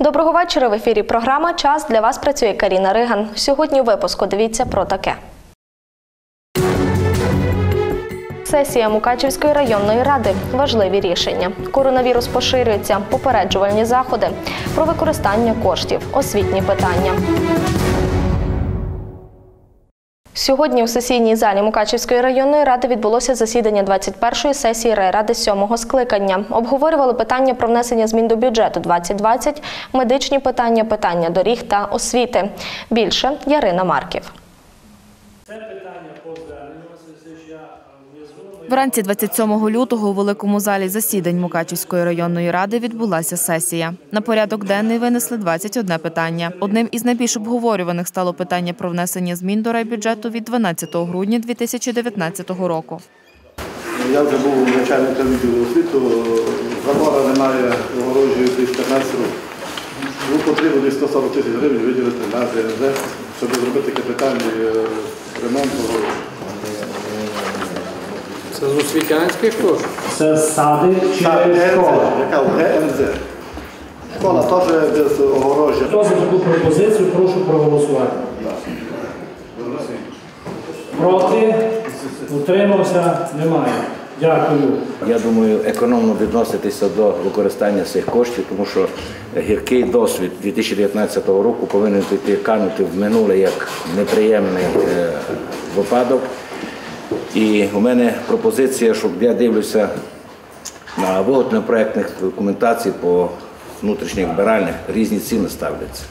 Доброго вечора. В ефірі програма Час для вас працює Каріна Риган. Сьогодні у випуску дивіться про таке. Сесія Мукачівської районної ради. Важливі рішення. Коронавірус поширюється, попереджувальні заходи, про використання коштів, освітні питання. Сьогодні у сесійній залі Мукачівської районної ради відбулося засідання 21-ї сесії райради сьомого скликання. Обговорювали питання про внесення змін до бюджету 2020, медичні питання, питання доріг та освіти. Більше Ярина Марків. Це питання по зверненню Василь. Вранці 27 лютого у великому залі засідань Мукачівської районної ради відбулася сесія. На порядок денний винесли 21 питання. Одним із найбільш обговорюваних стало питання про внесення змін до райбюджету від 12 грудня 2019 року. Я вже був начальником відділу освіту, забора немає огорожі десь 15 років. Ну, потрібно десь 140 тисяч гривень виділити на ДНЗ, щоб зробити капітальний е, ремонт. огорожі. Це з освітянських коштів? Це сади чи Так, ГНЗ, школа? яка ГНЗ. Школа теж без огорожі. Хто за таку пропозицію, прошу проголосувати. Проти? Утримався? Немає. Дякую. Я думаю, економно відноситися до використання цих коштів, тому що гіркий досвід 2019 року повинен піти канути в минуле як неприємний е, випадок. І у мене пропозиція, щоб я дивлюся на виготовлення проєктних документацій по внутрішніх вбиральних різні ціни ставляться.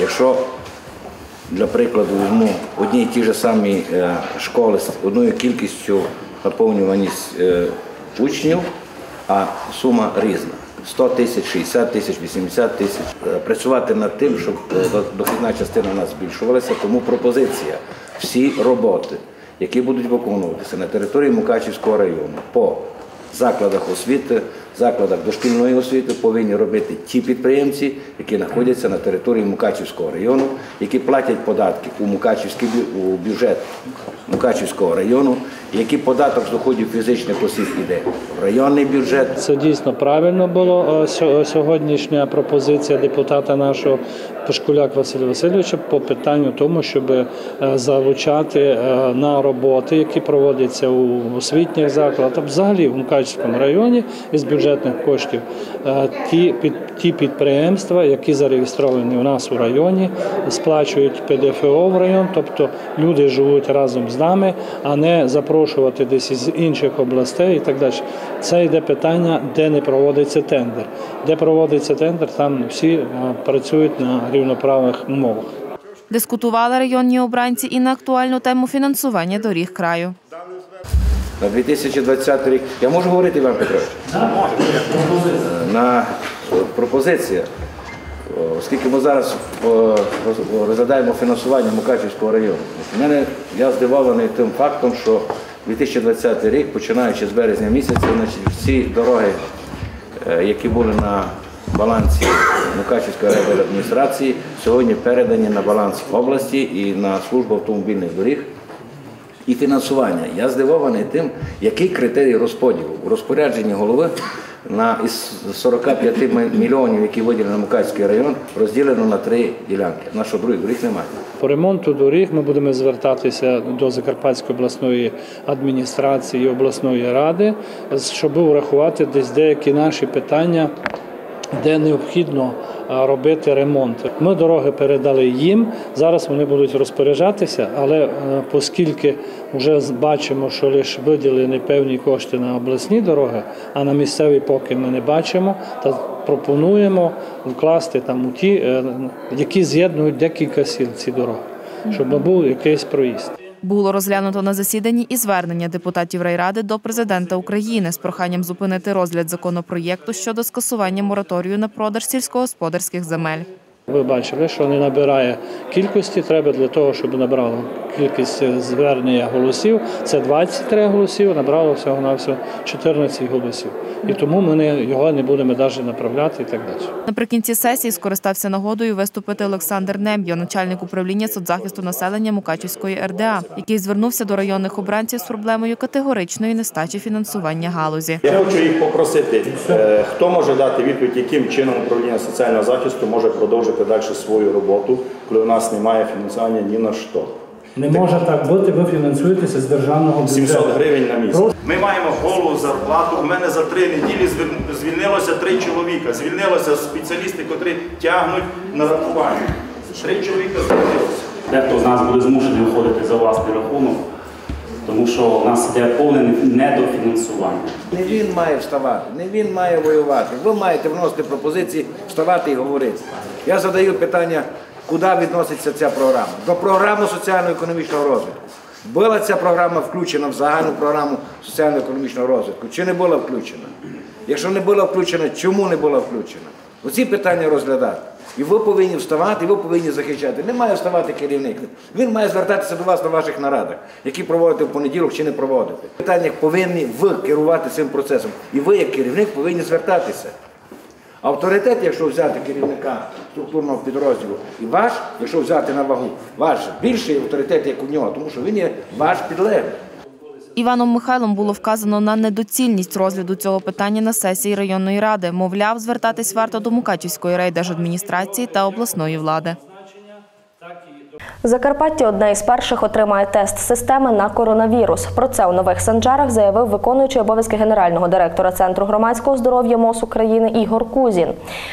Якщо для прикладу, візьму одні й ті ж самі е, школи з одною кількістю наповнюваність е, учнів, а сума різна. 100 тисяч, 60 тисяч, 80 тисяч. Е, Працювати над тим, щоб е, дохідна частина у нас збільшувалася, тому пропозиція. Всі роботи, які будуть виконуватися на території Мукачівського району по закладах освіти, закладах дошкільної освіти повинні робити ті підприємці, які знаходяться на території Мукачівського району, які платять податки у Мукачівський у бюджет Мукачівського району, які податок з доходів фізичних осіб іде в районний бюджет. Це дійсно правильно було е, сьогоднішня пропозиція депутата нашого Пашкуляк Василя Васильовича по питанню тому, щоб е, залучати е, на роботи, які проводяться у освітніх закладах, взагалі в Мукачівському районі із бюджетних коштів, е, ті, під, ті підприємства, які зареєстровані у нас у районі, сплачують ПДФО в район, тобто люди живуть разом з нами, а не запрошувати десь із інших областей і так далі. Це йде питання, де не проводиться тендер. Де проводиться тендер, там всі е, працюють на рівноправних умовах. Дискутували районні обранці і на актуальну тему фінансування доріг краю. На 2020 рік. Я можу говорити, Іван Петрович? Е, На е, пропозиція, е, оскільки ми зараз розглядаємо фінансування Мукачівського району. Мене я здивований тим фактом, що 2020 рік, починаючи з березня місяця, всі дороги, які були на балансі Мукачівської райадміністрації, сьогодні передані на баланс області і на службу автомобільних доріг і фінансування. Я здивований тим, який критерій розподілу. У розпорядженні голови на із 45 мі- мільйонів, які виділені на Мукачський район, розділено на три ділянки. На що других доріг немає. По ремонту доріг ми будемо звертатися до Закарпатської обласної адміністрації і обласної ради, щоб врахувати десь деякі наші питання. Де необхідно робити ремонт. Ми дороги передали їм. Зараз вони будуть розпоряджатися, але е, оскільки вже бачимо, що лише виділені певні кошти на обласні дороги, а на місцеві поки ми не бачимо, та пропонуємо вкласти там у ті, е, які з'єднують декілька сіл ці дороги, щоб був якийсь проїзд. Було розглянуто на засіданні і звернення депутатів райради до президента України з проханням зупинити розгляд законопроєкту щодо скасування мораторію на продаж сільськогосподарських земель. Ви бачили, що не набирає кількості. Треба для того, щоб набрало кількість звернення голосів. Це 23 голосів, набрало всього на всього 14 голосів. І тому ми не, його не будемо навіть направляти і так далі. Наприкінці сесії скористався нагодою виступити Олександр Нем'йо, начальник управління соцзахисту населення Мукачівської РДА, який звернувся до районних обранців з проблемою категоричної нестачі фінансування галузі. Я хочу їх попросити, е, хто може дати відповідь, яким чином управління соціального захисту може продовжити далі свою роботу, коли у нас немає фінансування ні на що. Не може так бути, ви фінансуєтеся з державного 700 гривень на місяць. Ми маємо голу зарплату. У мене за три неділі звільнилося три чоловіка. Звільнилося спеціалісти, котрі тягнуть нарахування. Три чоловіка звільнилося. Дехто з нас буде змушений виходити за власний рахунок, тому що в нас йде повне недофінансування. Не він має вставати, не він має воювати. Ви маєте вносити пропозиції, вставати і говорити. Я задаю питання, куди відноситься ця програма? До програми соціально-економічного розвитку. Була ця програма включена в загальну програму соціально-економічного розвитку, чи не була включена? Якщо не була включена, чому не була включена? Оці питання розглядати. І ви повинні вставати, і ви повинні захищати. Не має вставати керівник. Він має звертатися до вас на ваших нарадах, які проводите в понеділок чи не проводите. В питаннях повинні ви керувати цим процесом. І ви, як керівник, повинні звертатися. Авторитет, якщо взяти керівника структурного підрозділу, і ваш, якщо взяти на вагу, ваш більший авторитет, як у нього, тому що він є ваш підлеглий. Іваном Михайлом було вказано на недоцільність розгляду цього питання на сесії районної ради. Мовляв, звертатись варто до Мукачівської райдержадміністрації та обласної влади. Закарпаття одне із перших отримає тест системи на коронавірус. Про це у нових санджарах заявив виконуючий обов'язки генерального директора Центру громадського здоров'я МОЗ України Ігор Кузін.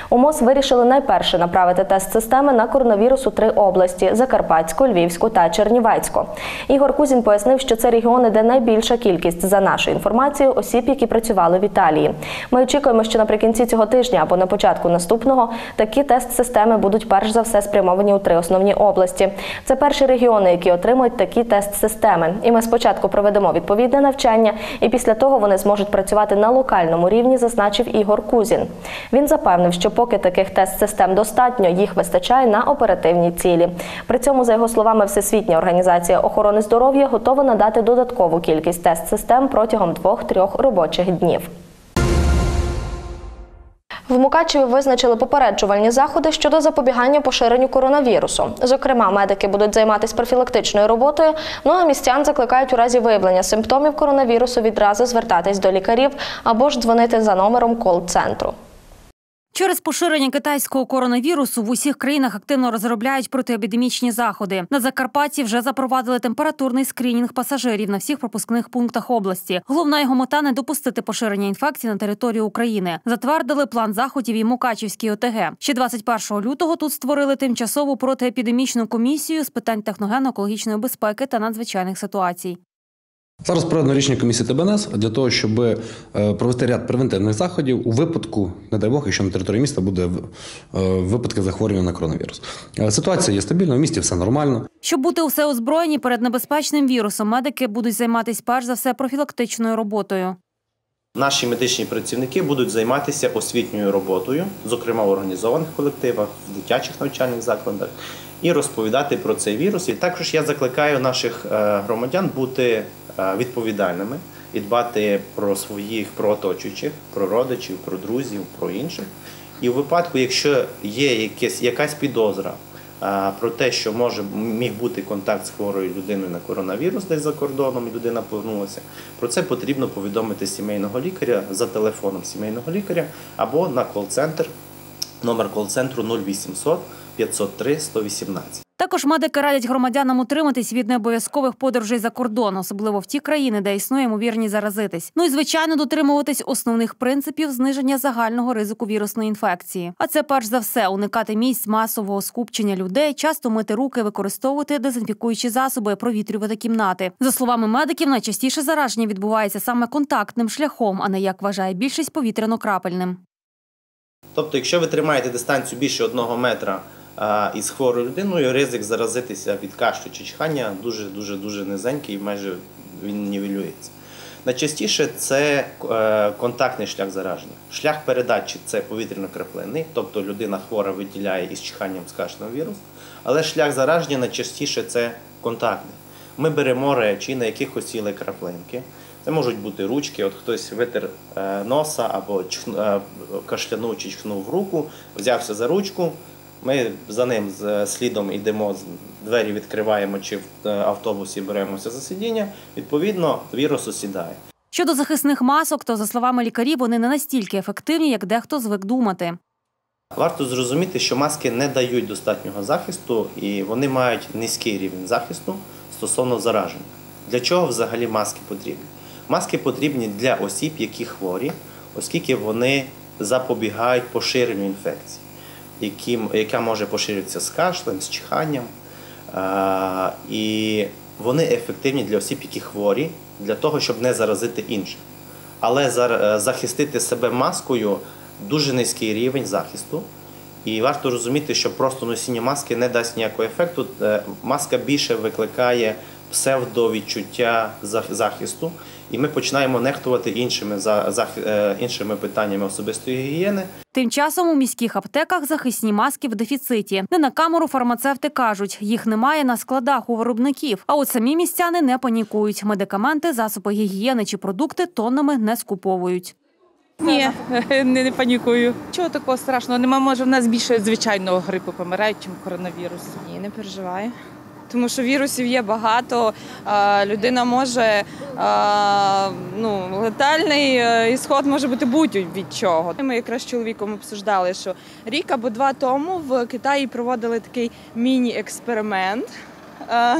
У МОЗ вирішили найперше направити тест системи на коронавірус у три області: Закарпатську, Львівську та Чернівецьку. Ігор Кузін пояснив, що це регіони, де найбільша кількість за нашою інформацією осіб, які працювали в Італії. Ми очікуємо, що наприкінці цього тижня або на початку наступного такі тест-системи будуть перш за все спрямовані у три основні області. Це перші регіони, які отримують такі тест-системи. І ми спочатку проведемо відповідне навчання, і після того вони зможуть працювати на локальному рівні, зазначив Ігор Кузін. Він запевнив, що поки таких тест-систем достатньо, їх вистачає на оперативні цілі. При цьому, за його словами, Всесвітня організація охорони здоров'я готова надати додаткову кількість тест-систем протягом двох-трьох робочих днів. В Мукачеві визначили попереджувальні заходи щодо запобігання поширенню коронавірусу. Зокрема, медики будуть займатися профілактичною роботою. Ну а містян закликають у разі виявлення симптомів коронавірусу відразу звертатись до лікарів або ж дзвонити за номером кол-центру. Через поширення китайського коронавірусу в усіх країнах активно розробляють протиепідемічні заходи. На Закарпатті вже запровадили температурний скринінг пасажирів на всіх пропускних пунктах області. Головна його мета не допустити поширення інфекції на територію України. Затвердили план заходів і Мукачівській ОТГ. Ще 21 лютого тут створили тимчасову протиепідемічну комісію з питань техногенно-екологічної безпеки та надзвичайних ситуацій. Зараз проведено рішення комісії ТБНС для того, щоб е, провести ряд превентивних заходів у випадку, не дай Бог, якщо на території міста буде е, випадки захворювання на коронавірус. Е, Ситуація є стабільна, в місті все нормально. Щоб бути усе озброєні перед небезпечним вірусом, медики будуть займатися перш за все профілактичною роботою. Наші медичні працівники будуть займатися освітньою роботою, зокрема в організованих колективах, в дитячих навчальних закладах, і розповідати про цей вірус. І також я закликаю наших громадян бути відповідальними і дбати про своїх про оточуючих, про родичів, про друзів, про інших. І у випадку, якщо є якесь, якась підозра е, про те, що може міг бути контакт з хворою людиною на коронавірус десь за кордоном, і людина повернулася, про це потрібно повідомити сімейного лікаря за телефоном сімейного лікаря або на кол-центр, номер кол-центру 0800 503 118. Також медики радять громадянам утриматись від необов'язкових подорожей за кордон, особливо в ті країни, де існує ймовірність заразитись. Ну і звичайно дотримуватись основних принципів зниження загального ризику вірусної інфекції. А це перш за все уникати місць масового скупчення людей, часто мити руки, використовувати дезінфікуючі засоби, провітрювати кімнати. За словами медиків, найчастіше зараження відбувається саме контактним шляхом, а не як вважає більшість повітряно-крапельним. Тобто, якщо ви тримаєте дистанцію більше одного метра із хворою людиною, ризик заразитися від кашлю чи чихання дуже дуже дуже низенький, майже він нівелюється. Найчастіше це е, контактний шлях зараження. Шлях передачі це повітряно-краплинний, тобто людина хвора виділяє із чиханням з кашлем вірус, але шлях зараження найчастіше це контактний. Ми беремо речі, на яких осіли краплинки. Це можуть бути ручки, от хтось витер е, носа або е, кашлянув чи чихнув в руку, взявся за ручку. Ми за ним з слідом йдемо, двері відкриваємо чи в е, автобусі беремося за сидіння. Відповідно, вірус осідає. Щодо захисних масок, то за словами лікарів, вони не настільки ефективні, як дехто звик думати. Варто зрозуміти, що маски не дають достатнього захисту і вони мають низький рівень захисту стосовно зараження. Для чого взагалі маски потрібні? Маски потрібні для осіб, які хворі, оскільки вони запобігають поширенню інфекції, яким- яка може поширитися з кашлем, з чиханням. І вони ефективні для осіб, які хворі, для того, щоб не заразити інших. Але е, захистити себе маскою дуже низький рівень захисту. І варто розуміти, що просто носіння маски не дасть ніякого ефекту. Е, Маска більше викликає псевдовідчуття захисту, і ми починаємо нехтувати іншими, за- зах- е, іншими питаннями особистої гігієни. Тим часом у міських аптеках захисні маски в дефіциті. Не на камеру фармацевти кажуть, їх немає на складах у виробників. А от самі містяни не панікують. Медикаменти, засоби гігієни чи продукти тоннами не скуповують. Ні, не, не панікую. Чого такого страшного? Нема, може, в нас більше звичайного грипу помирають, ніж коронавірус. Ні, не переживаю. Тому що вірусів є багато. Людина може ну, летальний е, ісход може бути будь-від чого. Ми якраз з чоловіком обсуждали, що рік або два тому в Китаї проводили такий міні-експеримент. Е,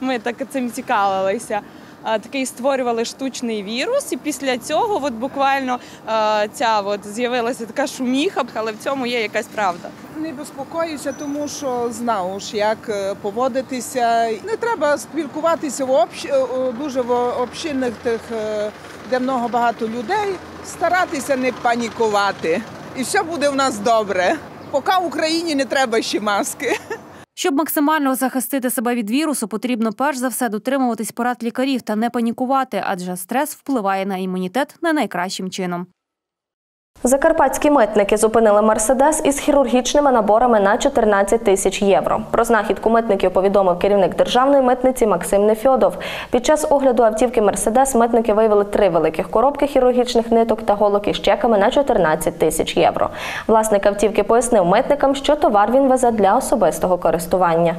Ми так цим цікавилися. Такий створювали штучний вірус, і після цього, от буквально е, ця от з'явилася така шуміха, але в цьому є якась правда. Не безпокоюся, тому що знав як е, поводитися. Не треба спілкуватися в общ... е, дуже в общинних тих, е, де много багато людей. Старатися не панікувати. І все буде в нас добре. Поки в Україні не треба ще маски. Щоб максимально захистити себе від вірусу, потрібно перш за все дотримуватись порад лікарів та не панікувати, адже стрес впливає на імунітет не найкращим чином. Закарпатські митники зупинили мерседес із хірургічними наборами на 14 тисяч євро. Про знахідку митників повідомив керівник державної митниці Максим Нефьодов. Під час огляду автівки Мерседес митники виявили три великих коробки хірургічних ниток та голок із чеками на 14 тисяч євро. Власник автівки пояснив митникам, що товар він везе для особистого користування.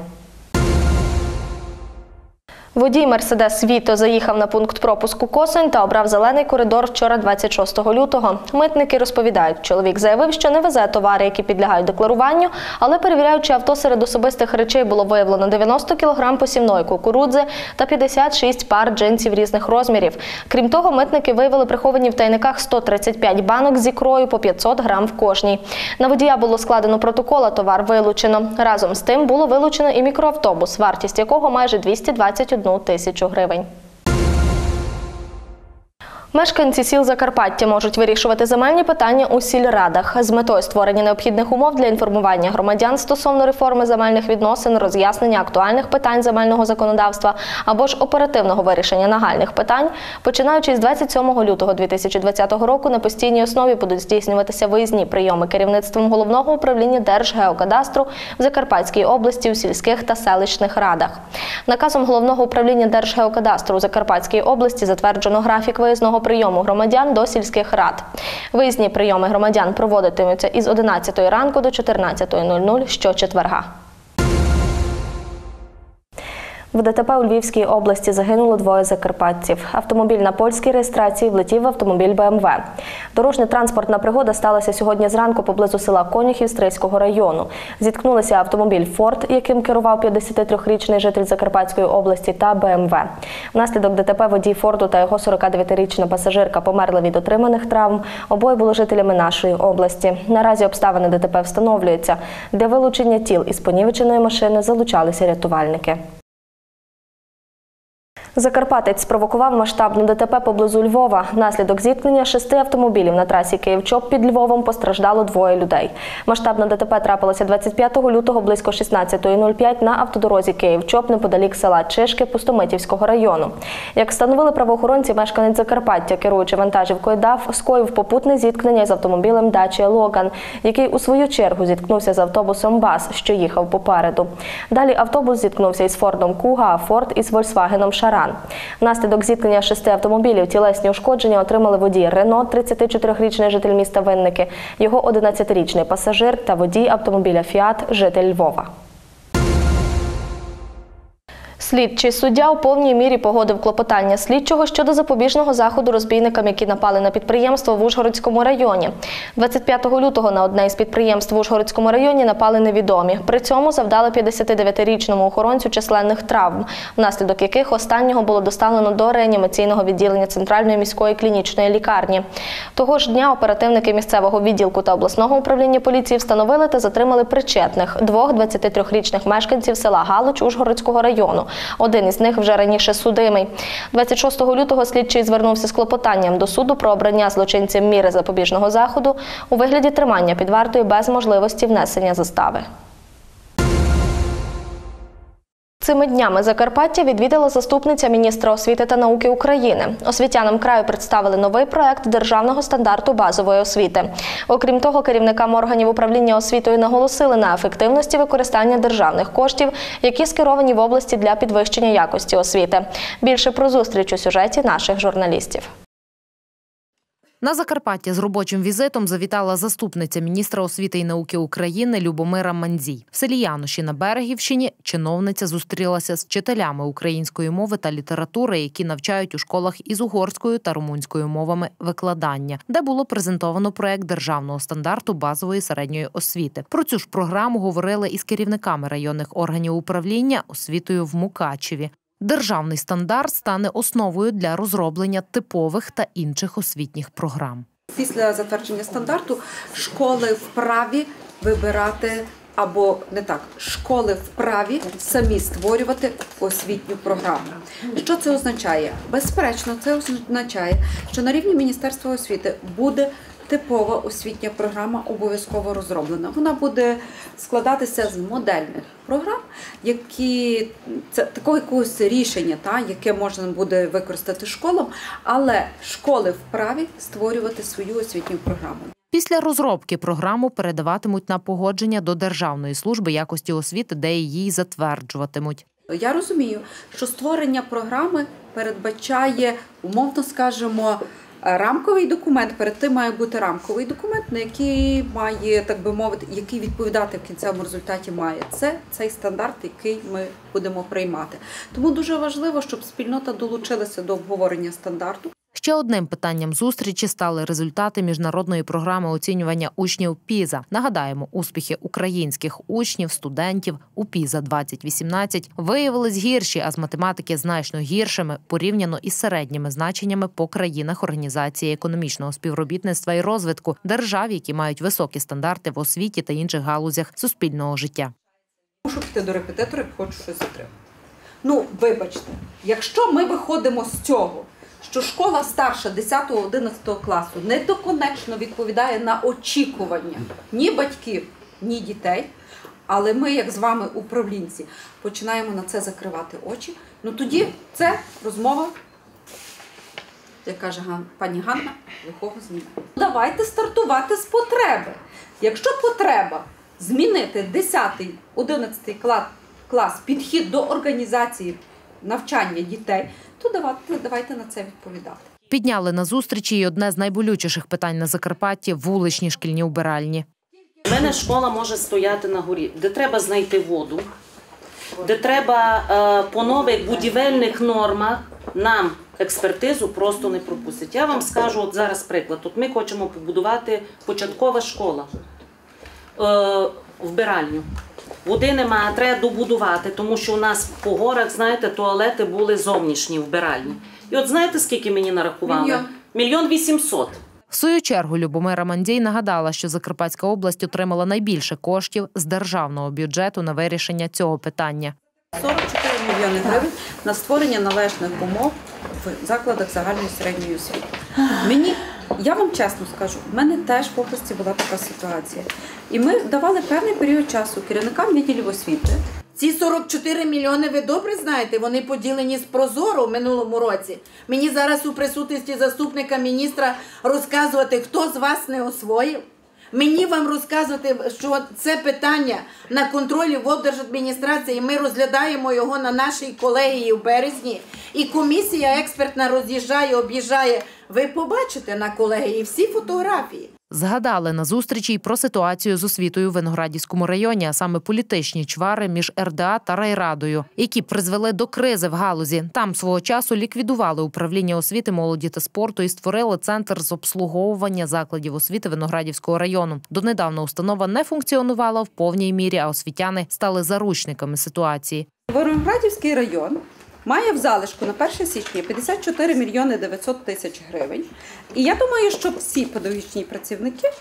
Водій Мерседес Віто заїхав на пункт пропуску Косонь та обрав зелений коридор вчора, 26 лютого. Митники розповідають, чоловік заявив, що не везе товари, які підлягають декларуванню, але перевіряючи авто серед особистих речей було виявлено 90 кг посівної кукурудзи та 56 пар джинсів різних розмірів. Крім того, митники виявили приховані в тайниках 135 банок з ікрою по 500 грам в кожній. На водія було складено протокол, а товар вилучено. Разом з тим було вилучено і мікроавтобус, вартість якого майже 221 тисячу гривень. Мешканці сіл Закарпаття можуть вирішувати земельні питання у сільрадах з метою створення необхідних умов для інформування громадян стосовно реформи земельних відносин, роз'яснення актуальних питань земельного законодавства або ж оперативного вирішення нагальних питань. Починаючи з 27 лютого 2020 року на постійній основі будуть здійснюватися виїзні прийоми керівництвом головного управління Держгеокадастру в Закарпатській області у сільських та селищних радах. Наказом головного управління Держгеокадастру у Закарпатській області затверджено графік виїзного прийому громадян до сільських рад. Виїзні прийоми громадян проводитимуться із 11 ранку до 14.00 щочетверга. В ДТП у Львівській області загинуло двоє закарпатців. Автомобіль на польській реєстрації влетів в автомобіль БМВ. Дорожньо-транспортна пригода сталася сьогодні зранку поблизу села Конюхів Стрийського району. Зіткнулися автомобіль Форд, яким керував 53-річний житель Закарпатської області, та БМВ. Внаслідок ДТП водій Форду та його 49-річна пасажирка померли від отриманих травм. Обоє були жителями нашої області. Наразі обставини ДТП встановлюються. Для вилучення тіл із понівеченої машини залучалися рятувальники. Закарпатець спровокував масштабну ДТП поблизу Львова. Внаслідок зіткнення шести автомобілів на трасі Київ-Чоп під Львовом постраждало двоє людей. Масштабне ДТП трапилося 25 лютого близько 16.05 на автодорозі Київ-Чоп неподалік села Чишки Пустомитівського району. Як встановили правоохоронці, мешканець Закарпаття, керуючи вантажівкою ДАФ, скоїв попутне зіткнення з автомобілем Дачія Логан, який у свою чергу зіткнувся з автобусом БАС, що їхав попереду. Далі автобус зіткнувся із Фордом Куга, а Форд із Вольсвагеном Шаран. Внаслідок зіткнення шести автомобілів тілесні ушкодження отримали водій Рено, 34-річний житель міста Винники, його 11-річний пасажир та водій автомобіля Фіат, житель Львова. Слідчий суддя у повній мірі погодив клопотання слідчого щодо запобіжного заходу розбійникам, які напали на підприємство в Ужгородському районі. 25 лютого на одне із підприємств в Ужгородському районі напали невідомі. При цьому завдали 59-річному охоронцю численних травм, внаслідок яких останнього було доставлено до реанімаційного відділення Центральної міської клінічної лікарні. Того ж дня оперативники місцевого відділку та обласного управління поліції встановили та затримали причетних двох 23-річних мешканців села Галич Ужгородського району. Один із них вже раніше судимий. 26 лютого слідчий звернувся з клопотанням до суду про обрання злочинцям міри запобіжного заходу у вигляді тримання під вартою без можливості внесення застави. Цими днями Закарпаття відвідала заступниця міністра освіти та науки України. Освітянам краю представили новий проект державного стандарту базової освіти. Окрім того, керівникам органів управління освітою наголосили на ефективності використання державних коштів, які скеровані в області для підвищення якості освіти. Більше про зустріч у сюжеті наших журналістів. На Закарпаття з робочим візитом завітала заступниця міністра освіти і науки України Любомира Мандзій. В селі Януші на Берегівщині чиновниця зустрілася з вчителями української мови та літератури, які навчають у школах із угорською та румунською мовами викладання, де було презентовано проект державного стандарту базової середньої освіти. Про цю ж програму говорили із керівниками районних органів управління освітою в Мукачеві. Державний стандарт стане основою для розроблення типових та інших освітніх програм. Після затвердження стандарту школи вправі вибирати або не так, школи вправі самі створювати освітню програму. Що це означає? Безперечно, це означає, що на рівні Міністерства освіти буде типова освітня програма обов'язково розроблена. Вона буде складатися з модельних програм, які це такого якогось рішення, та яке можна буде використати школам, але школи вправі створювати свою освітню програму. Після розробки програму передаватимуть на погодження до Державної служби якості освіти, де її затверджуватимуть. Я розумію, що створення програми передбачає, умовно скажемо, рамковий документ. Перед тим має бути рамковий документ, на який має, так би мовити, який відповідати в кінцевому результаті має. Це цей стандарт, який ми будемо приймати. Тому дуже важливо, щоб спільнота долучилася до обговорення стандарту. Ще одним питанням зустрічі стали результати міжнародної програми оцінювання учнів ПІЗа. Нагадаємо, успіхи українських учнів, студентів у ПІЗа 2018 виявились гірші, а з математики значно гіршими порівняно із середніми значеннями по країнах Організації економічного співробітництва і розвитку держав, які мають високі стандарти в освіті та інших галузях суспільного життя. Мушу піти до репетитора хочу щось отримати. Ну, вибачте, якщо ми виходимо з цього що школа старша 10-11 класу недоконечно відповідає на очікування ні батьків, ні дітей. Але ми, як з вами, управлінці, починаємо на це закривати очі. Ну тоді це розмова, як каже пані Ганна, якого зміни. Давайте стартувати з потреби. Якщо потреба змінити 10-11 клас підхід до організації навчання дітей, то давайте, давайте на це відповідати. Підняли на зустрічі і одне з найболючіших питань на Закарпатті вуличні шкільні убиральні. У мене школа може стояти на горі, де треба знайти воду, де треба е, по нових будівельних нормах нам експертизу просто не пропустять. Я вам скажу от зараз приклад. От ми хочемо побудувати початкова школа е, вбиральню. Води немає, треба добудувати, тому що у нас по горах, знаєте, туалети були зовнішні вбиральні. І от знаєте, скільки мені нарахували? Мільйон. Мільйон вісімсот. В свою чергу Любомира Мандій нагадала, що Закарпатська область отримала найбільше коштів з державного бюджету на вирішення цього питання. 44 мільйони гривень на створення належних умов в закладах загальної середньої освіти. Мені я вам чесно скажу, в мене теж в області була така ситуація. І ми давали певний період часу керівникам відділів освіти. Ці 44 мільйони ви добре знаєте, вони поділені з Прозоро в минулому році. Мені зараз у присутності заступника міністра розказувати, хто з вас не освоїв. Мені вам розказувати, що це питання на контролі в облдержадміністрації. Ми розглядаємо його на нашій колегії в березні. І комісія експертна роз'їжджає, об'їжджає. Ви побачите на колегії всі фотографії. Згадали на зустрічі й про ситуацію з освітою в Виноградівському районі, а саме політичні чвари між РДА та райрадою, які призвели до кризи в галузі. Там свого часу ліквідували управління освіти, молоді та спорту і створили центр з обслуговування закладів освіти Виноградівського району. Донедавна установа не функціонувала в повній мірі, а освітяни стали заручниками ситуації. Виноградівський район має в залишку на 1 січня 54 мільйони 900 тисяч гривень. І я думаю, що всі педагогічні працівники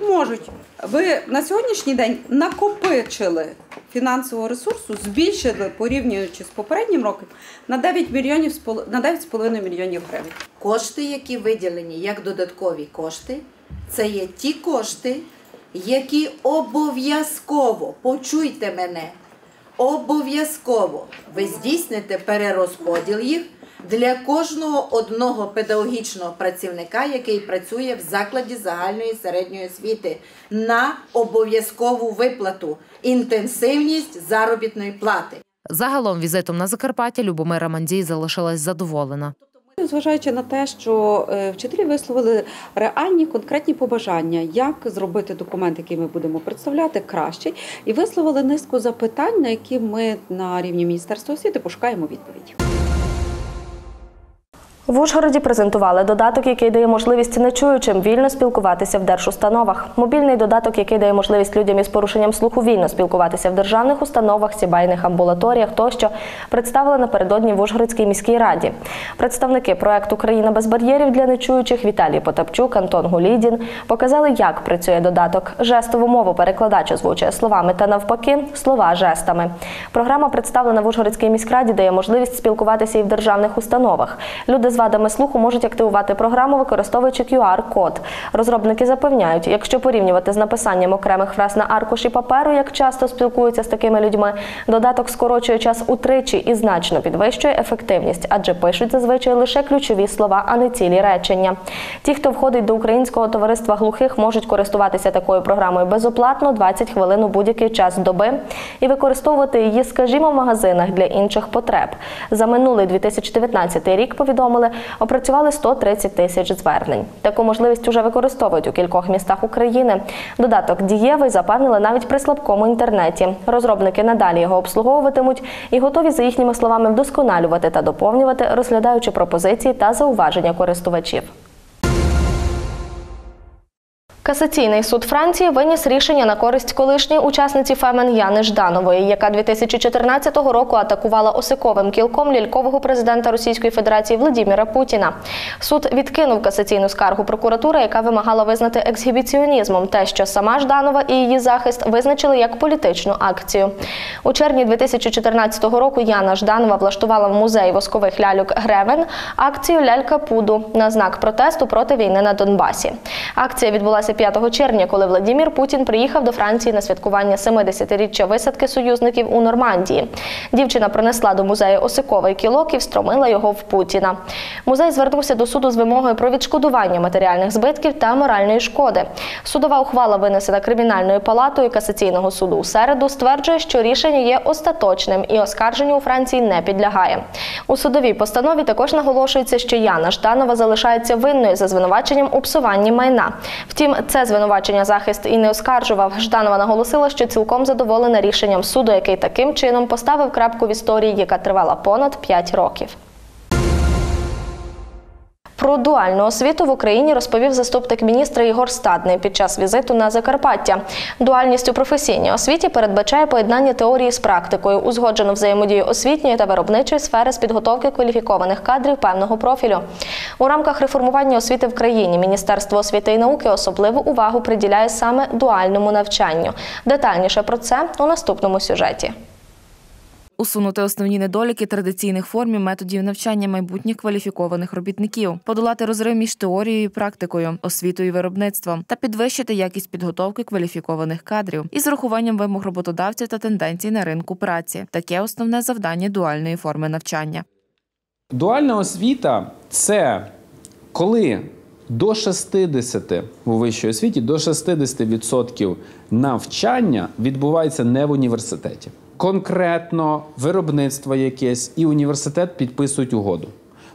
можуть. Ви на сьогоднішній день накопичили фінансового ресурсу, збільшили порівнюючи з попереднім роком на 9 мільйонів на 9,5 мільйонів гривень. Кошти, які виділені як додаткові кошти, це є ті кошти, які обов'язково, почуйте мене, обов'язково ви здійсните перерозподіл їх для кожного одного педагогічного працівника, який працює в закладі загальної середньої освіти, на обов'язкову виплату, інтенсивність заробітної плати. Загалом візитом на Закарпаття Любомира Мандій залишилась задоволена. Зважаючи на те, що е, вчителі висловили реальні конкретні побажання, як зробити документ, який ми будемо представляти, кращий, і висловили низку запитань, на які ми на рівні Міністерства освіти пошукаємо відповідь. В Ужгороді презентували додаток, який дає можливість нечуючим вільно спілкуватися в держустановах. Мобільний додаток, який дає можливість людям із порушенням слуху вільно спілкуватися в державних установах, сімейних амбулаторіях тощо представили напередодні в Ужгородській міській раді. Представники проекту Країна без бар'єрів для нечуючих Віталій Потапчук, Антон Гулідін показали, як працює додаток. Жестову мову перекладач озвучує словами та навпаки слова жестами. Програма представлена в Ужгородській міськраді, дає можливість спілкуватися і в державних установах. Люди з вадами слуху можуть активувати програму, використовуючи QR-код. Розробники запевняють, якщо порівнювати з написанням окремих фраз на аркуші паперу, як часто спілкуються з такими людьми, додаток скорочує час утричі і значно підвищує ефективність, адже пишуть зазвичай лише ключові слова, а не цілі речення. Ті, хто входить до українського товариства глухих, можуть користуватися такою програмою безоплатно 20 хвилин у будь-який час доби і використовувати її, скажімо, в магазинах для інших потреб. За минулий 2019 рік повідомили, опрацювали 130 тисяч звернень. Таку можливість уже використовують у кількох містах України. Додаток дієвий запевнили навіть при слабкому інтернеті. Розробники надалі його обслуговуватимуть і готові за їхніми словами вдосконалювати та доповнювати, розглядаючи пропозиції та зауваження користувачів. Касаційний суд Франції виніс рішення на користь колишньої учасниці Фемен Яни Жданової, яка 2014 року атакувала осиковим кілком лялькового президента Російської Федерації Владіміра Путіна. Суд відкинув касаційну скаргу прокуратури, яка вимагала визнати ексгібіціонізмом те, що сама Жданова і її захист визначили як політичну акцію. У червні 2014 року Яна Жданова влаштувала в музеї воскових ляльок Гревен акцію Лялька Пуду на знак протесту проти війни на Донбасі. Акція відбулася 5 червня, коли Владімір Путін приїхав до Франції на святкування 70-річчя висадки союзників у Нормандії. Дівчина принесла до музею осиковий кілок і встромила його в Путіна. Музей звернувся до суду з вимогою про відшкодування матеріальних збитків та моральної шкоди. Судова ухвала, винесена кримінальною палатою касаційного суду у середу, стверджує, що рішення є остаточним і оскарженню у Франції не підлягає. У судовій постанові також наголошується, що Яна Жданова залишається винною за звинуваченням у псуванні майна. Втім, це звинувачення захист і не оскаржував. Жданова наголосила, що цілком задоволена рішенням суду, який таким чином поставив крапку в історії, яка тривала понад 5 років. Про дуальну освіту в Україні розповів заступник міністра Ігор Стадний під час візиту на Закарпаття. Дуальність у професійній освіті передбачає поєднання теорії з практикою, узгоджену взаємодію освітньої та виробничої сфери з підготовки кваліфікованих кадрів певного профілю. У рамках реформування освіти в країні Міністерство освіти і науки особливу увагу приділяє саме дуальному навчанню. Детальніше про це у наступному сюжеті. Усунути основні недоліки традиційних форм і методів навчання майбутніх кваліфікованих робітників, подолати розрив між теорією і практикою, освітою і виробництвом та підвищити якість підготовки кваліфікованих кадрів із урахуванням вимог роботодавців та тенденцій на ринку праці. Таке основне завдання дуальної форми навчання. Дуальна освіта це коли до 60 у вищій освіті до 60% навчання відбувається не в університеті. Конкретно виробництво якесь і університет підписують угоду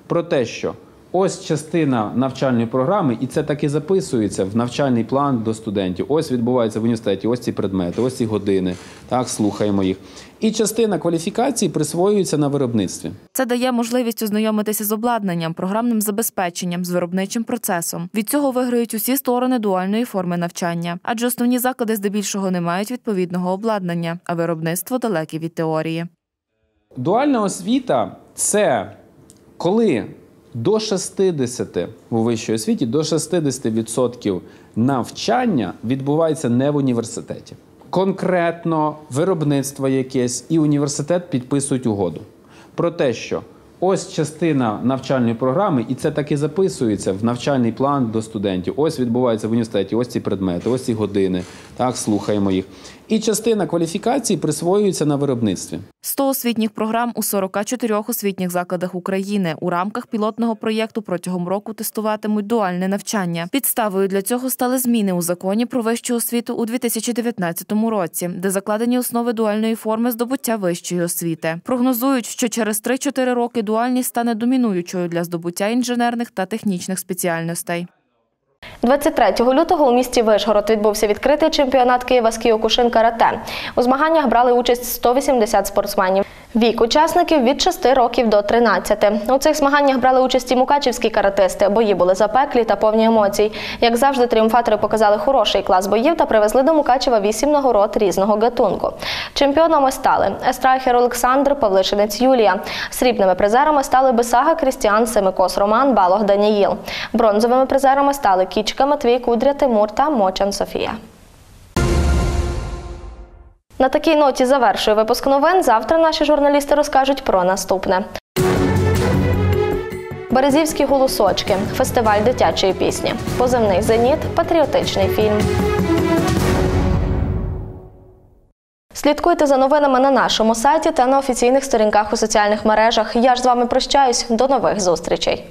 про те, що ось частина навчальної програми, і це так і записується в навчальний план до студентів. Ось відбувається в університеті, ось ці предмети, ось ці години. Так, слухаємо їх. І частина кваліфікації присвоюється на виробництві. Це дає можливість ознайомитися з обладнанням, програмним забезпеченням, з виробничим процесом. Від цього виграють усі сторони дуальної форми навчання, адже основні заклади здебільшого не мають відповідного обладнання, а виробництво далеке від теорії. Дуальна освіта це коли до 60 у вищій освіті до 60% навчання відбувається не в університеті. Конкретно виробництво якесь і університет підписують угоду про те, що ось частина навчальної програми, і це так і записується в навчальний план до студентів. Ось відбувається в університеті, ось ці предмети, ось ці години. Так, слухаємо їх. І частина кваліфікації присвоюється на виробництві. 100 освітніх програм у 44 освітніх закладах України у рамках пілотного проєкту протягом року тестуватимуть дуальне навчання. Підставою для цього стали зміни у законі про вищу освіту у 2019 році, де закладені основи дуальної форми здобуття вищої освіти. Прогнозують, що через 3-4 роки дуальність стане домінуючою для здобуття інженерних та технічних спеціальностей. 23 лютого у місті Вишгород відбувся відкритий чемпіонат Києва з кіокушин карате. У змаганнях брали участь 180 спортсменів. Вік учасників від 6 років до 13. У цих змаганнях брали участь і мукачівські каратисти. Бої були запеклі та повні емоцій. Як завжди, тріумфатори показали хороший клас боїв та привезли до Мукачева вісім нагород різного гатунку. Чемпіонами стали Естрахер Олександр, Павлишинець Юлія. Срібними призерами стали Бесага Крістіан, Семикос Роман, Балог Даніїл. Бронзовими призерами стали Кічка Матвій, Кудря Тимур та Мочан Софія. На такій ноті завершую випуск новин. Завтра наші журналісти розкажуть про наступне. Березівські голосочки, фестиваль дитячої пісні, поземний зеніт, патріотичний фільм. Слідкуйте за новинами на нашому сайті та на офіційних сторінках у соціальних мережах. Я ж з вами прощаюсь. До нових зустрічей.